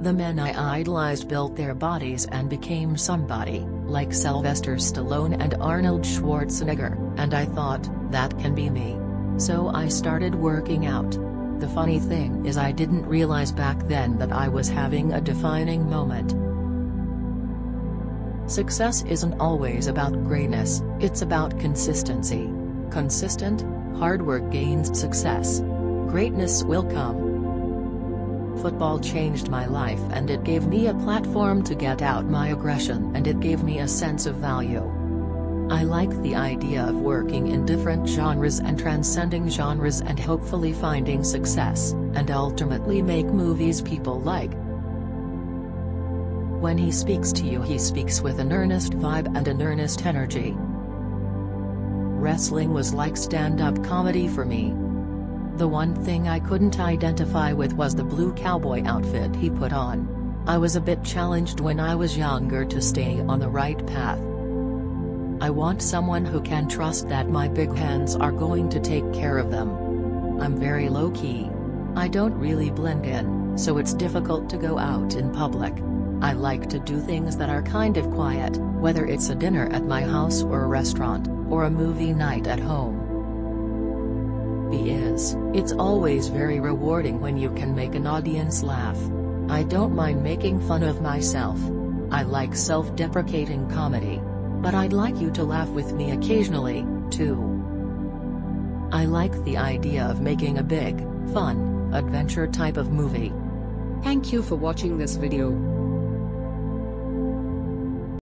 The men I idolized built their bodies and became somebody, like Sylvester Stallone and Arnold Schwarzenegger, and I thought, that can be me. So I started working out. The funny thing is I didn't realize back then that I was having a defining moment. Success isn't always about greatness, it's about consistency. Consistent, hard work gains success. Greatness will come. Football changed my life and it gave me a platform to get out my aggression and it gave me a sense of value. I like the idea of working in different genres and transcending genres and hopefully finding success, and ultimately make movies people like. When he speaks to you he speaks with an earnest vibe and an earnest energy. Wrestling was like stand-up comedy for me. The one thing I couldn't identify with was the blue cowboy outfit he put on. I was a bit challenged when I was younger to stay on the right path. I want someone who can trust that my big hands are going to take care of them. I'm very low-key. I don't really blend in, so it's difficult to go out in public. I like to do things that are kind of quiet, whether it's a dinner at my house or a restaurant, or a movie night at home. Is, it's always very rewarding when you can make an audience laugh. I don't mind making fun of myself. I like self-deprecating comedy. But I'd like you to laugh with me occasionally, too. I like the idea of making a big, fun, adventure type of movie. Thank you for watching this video.